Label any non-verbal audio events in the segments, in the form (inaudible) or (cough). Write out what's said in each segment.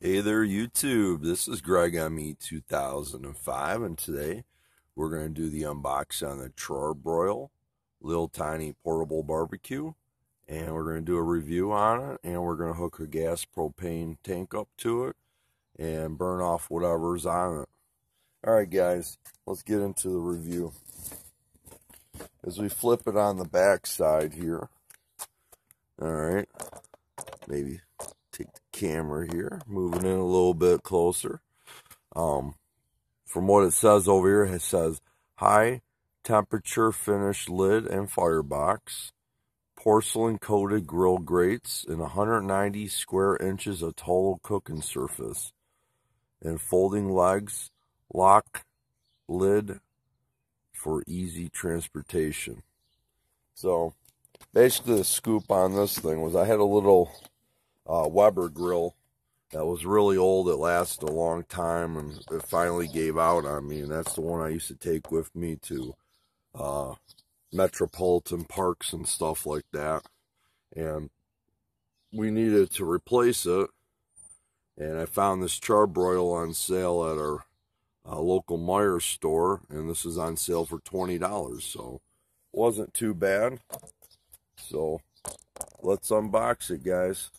Hey there, YouTube. This is Greg ME 2005, and today we're going to do the unboxing on the Char-Broil little tiny portable barbecue, and we're going to do a review on it, and we're going to hook a gas propane tank up to it and burn off whatever's on it. All right, guys, let's get into the review. As we flip it on the back side here, all right, maybe camera here, moving in a little bit closer. Um, from what it says over here, it says high temperature finish lid and firebox, porcelain coated grill grates, and 190 square inches of total cooking surface, and folding legs, lock lid for easy transportation. So basically the scoop on this thing was I had a little uh, Weber grill that was really old. It lasted a long time, and it finally gave out on me. And that's the one I used to take with me to uh, metropolitan parks and stuff like that. And we needed to replace it. And I found this Char-Broil on sale at our uh, local Meijer store, and this is on sale for $20. So wasn't too bad. So let's unbox it, guys.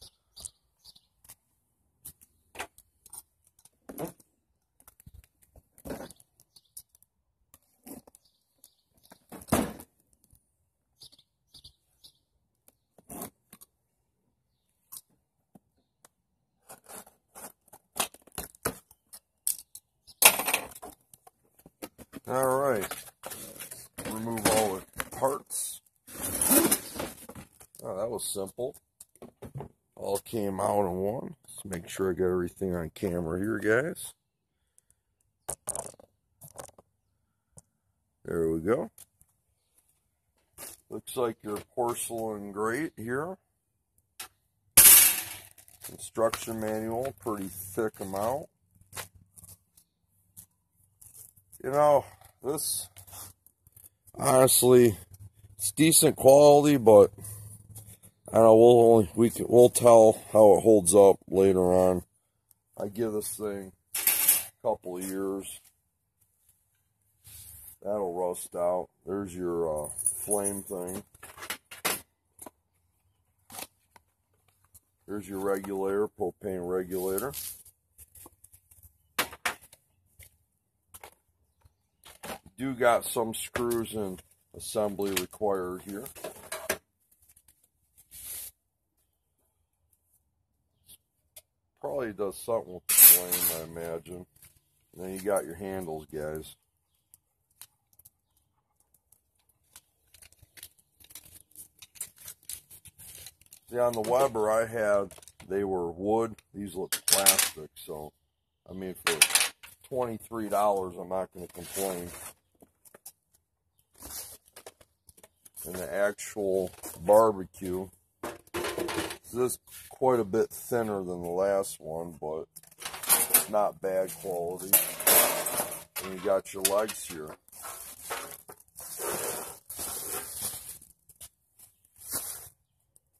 All right, remove all the parts. Oh, that was simple. All came out in one. Let's make sure I got everything on camera here, guys. There we go. Looks like your porcelain grate here. Instruction manual, pretty thick amount. You know, this, honestly, it's decent quality, but I don't know, we'll only, we can, we'll tell how it holds up later on. I give this thing a couple of years. That'll rust out. There's your uh, flame thing. There's your regulator, propane regulator. Do got some screws and assembly required here. Probably does something with the flame, I imagine. And then you got your handles, guys. See, on the Weber I had, they were wood. These look plastic, so, I mean, for $23, I'm not going to complain. The actual barbecue. This is quite a bit thinner than the last one, but not bad quality. And you got your legs here.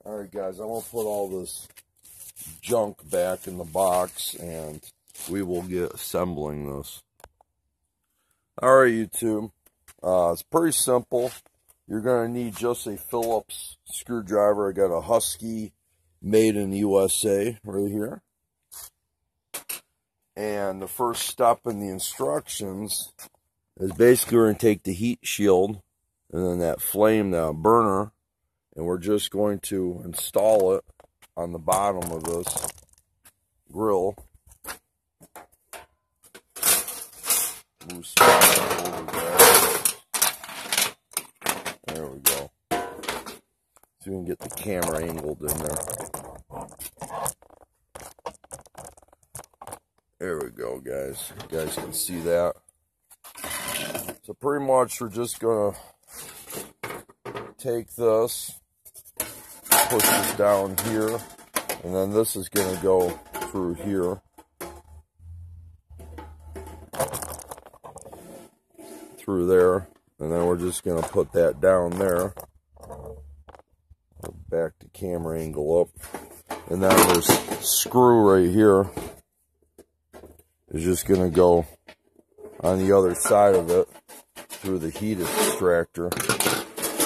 Alright guys, I'm going to put all this junk back in the box and we will get assembling this. Alright YouTube, uh, it's pretty simple. You're going to need just a Phillips screwdriver. I got a Husky made in the USA right here. And the first step in the instructions is basically we're going to take the heat shield and then that flame, that burner, and we're just going to install it on the bottom of this grill. Move over there. There we go. So we can get the camera angled in there. There we go, guys. You guys can see that. So pretty much we're just going to take this, push this down here, and then this is going to go through here. Through there. And then we're just going to put that down there. Back to camera angle up. And then there's screw right here is just going to go on the other side of it through the heat extractor.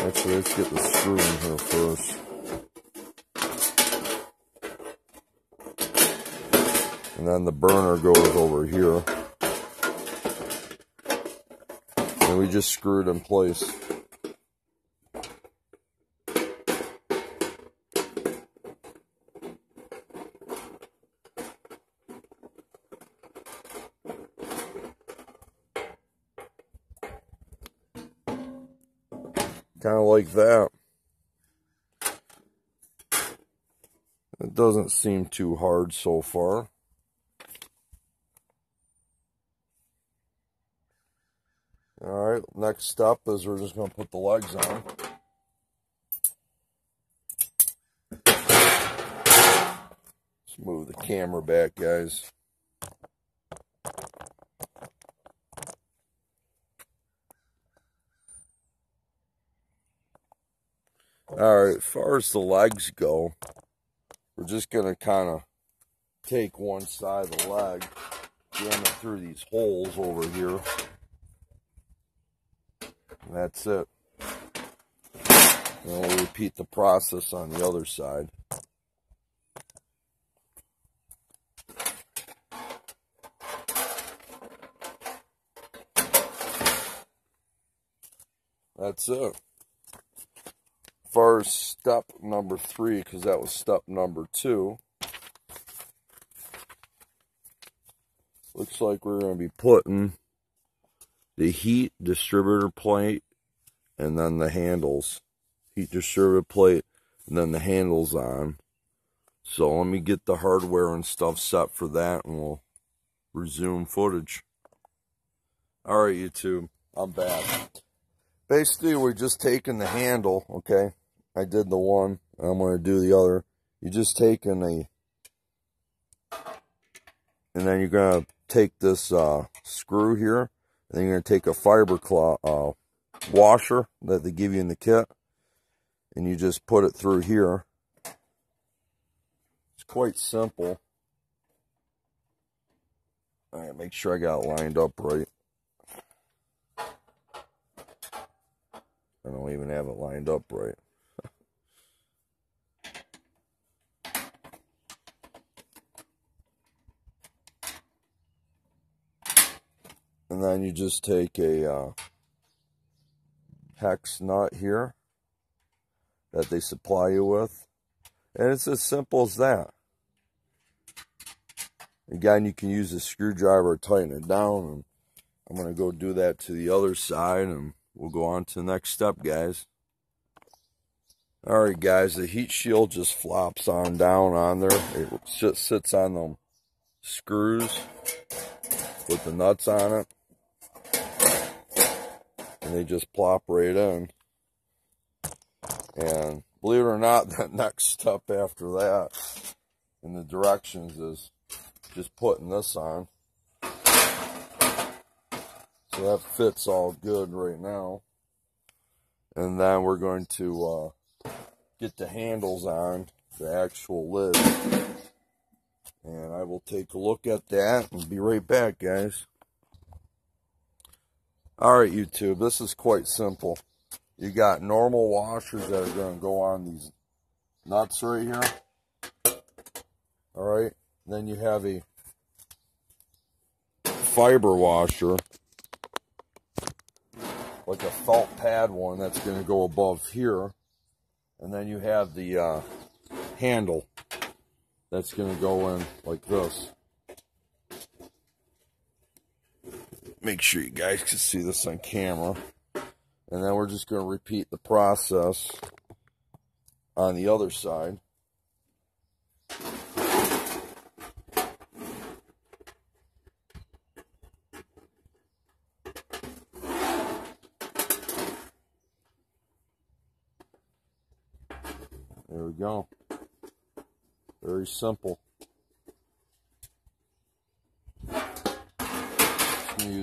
Actually, let's get the screw in here first. And then the burner goes over here. And we just screw it in place. Kind of like that. It doesn't seem too hard so far. Alright, next step is we're just going to put the legs on. Let's move the camera back, guys. Alright, as far as the legs go, we're just going to kind of take one side of the leg, jam it through these holes over here. That's it. And we'll repeat the process on the other side. That's it First step number three, because that was step number two, looks like we're going to be putting the heat distributor plate and then the handles. Heat distributor plate and then the handles on. So let me get the hardware and stuff set for that and we'll resume footage. Alright YouTube, I'm back. Basically, we're just taking the handle, okay? I did the one, I'm going to do the other. You're just taking a, and then you're going to take this uh, screw here, then you're going to take a fiber cloth uh, washer that they give you in the kit, and you just put it through here. It's quite simple. All right, make sure I got it lined up right. I don't even have it lined up right. And then you just take a uh, hex nut here that they supply you with. And it's as simple as that. Again you can use a screwdriver to tighten it down and I'm going to go do that to the other side and we'll go on to the next step guys. Alright guys the heat shield just flops on down on there. It sits on them screws with the nuts on it they just plop right in. And believe it or not, (laughs) that next step after that in the directions is just putting this on. So that fits all good right now. And then we're going to uh, get the handles on the actual lid. And I will take a look at that and be right back, guys. Alright YouTube, this is quite simple. You got normal washers that are going to go on these nuts right here. Alright, then you have a fiber washer, like a felt pad one that's going to go above here. And then you have the uh, handle that's going to go in like this. Make sure you guys can see this on camera. And then we're just going to repeat the process on the other side. There we go. Very simple.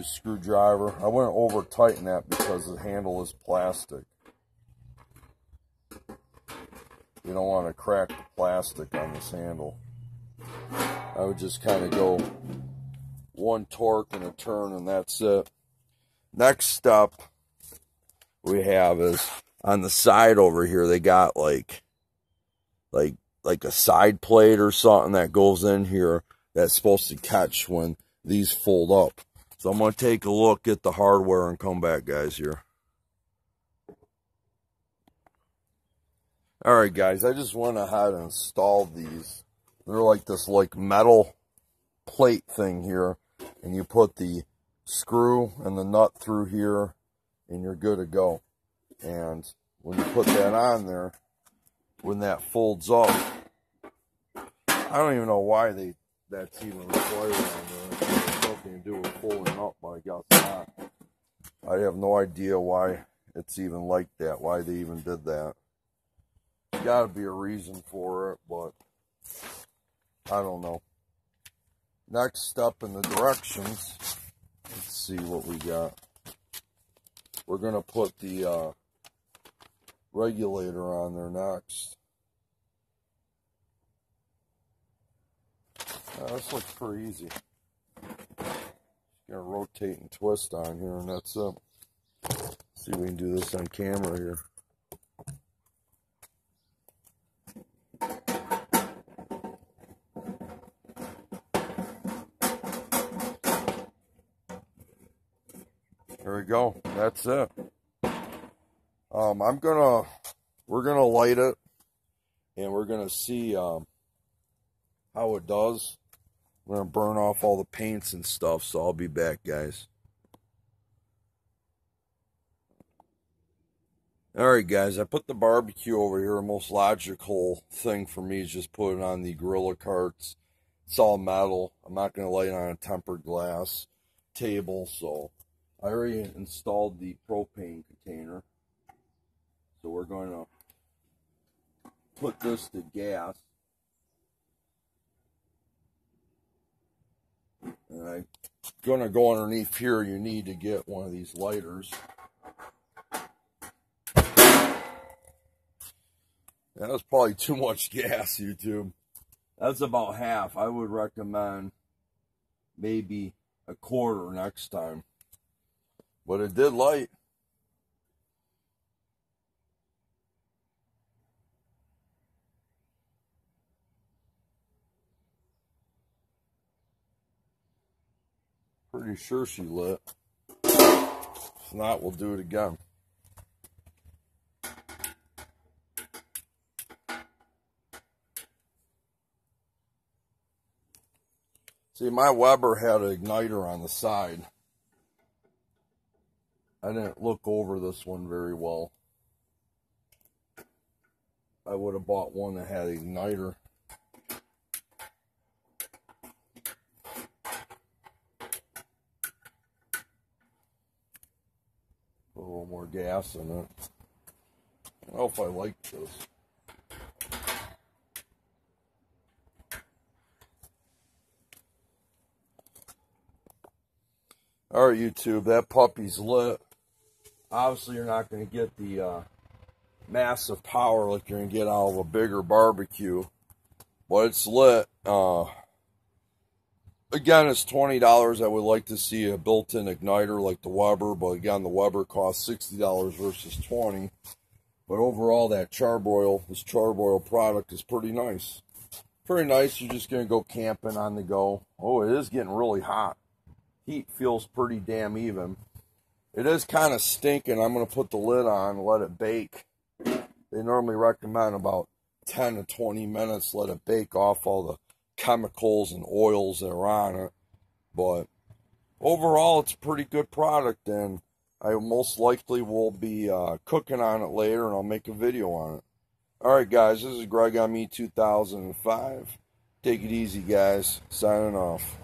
Screwdriver. I wouldn't over tighten that because the handle is plastic. You don't want to crack the plastic on this handle. I would just kind of go one torque and a turn, and that's it. Next step we have is on the side over here, they got like, like, like a side plate or something that goes in here that's supposed to catch when these fold up. So I'm going to take a look at the hardware and come back, guys, here. All right, guys, I just went ahead and installed these. They're like this like metal plate thing here, and you put the screw and the nut through here, and you're good to go. And when you put that on there, when that folds up, I don't even know why they that's even required on there. Something to do with folding up, guess not. I have no idea why it's even like that, why they even did that. There's got to be a reason for it, but I don't know. Next step in the directions, let's see what we got. We're to put the uh, regulator on there next. Uh, this looks pretty easy. Gonna rotate and twist on here, and that's it. See if we can do this on camera here. There we go. That's it. Um, I'm gonna, we're gonna light it, and we're gonna see um, how it does. I'm gonna burn off all the paints and stuff, so I'll be back, guys. Alright guys, I put the barbecue over here. The most logical thing for me is just put it on the Gorilla Carts. It's all metal. I'm not going to lay it on a tempered glass table, so I already installed the propane container. So we're going to put this to gas. And I'm going to go underneath here. You need to get one of these lighters. That was probably too much gas, YouTube. That's about half. I would recommend maybe a quarter next time. But it did light. Pretty sure she lit. If not, we'll do it again. See, my Weber had an igniter on the side. I didn't look over this one very well. I would have bought one that had an igniter. Put a little more gas in it. I don't know if I like this. All right, YouTube, that puppy's lit. Obviously, you're not going to get the uh, massive power like you're going to get out of a bigger barbecue, but it's lit. Uh, again, it's $20. I would like to see a built-in igniter like the Weber, but again, the Weber costs $60 versus 20 But overall, that Char-Broil, this Char-Broil product is pretty nice. Pretty nice. You're just going to go camping on the go. Oh, it is getting really hot heat feels pretty damn even. It is kind of stinking. I'm going to put the lid on let it bake. They normally recommend about 10 to 20 minutes, let it bake off all the chemicals and oils that are on it. But overall, it's a pretty good product, and I most likely will be uh, cooking on it later, and I'll make a video on it. All right, guys, this is Greg on Me 2005. Take it easy, guys. Signing off.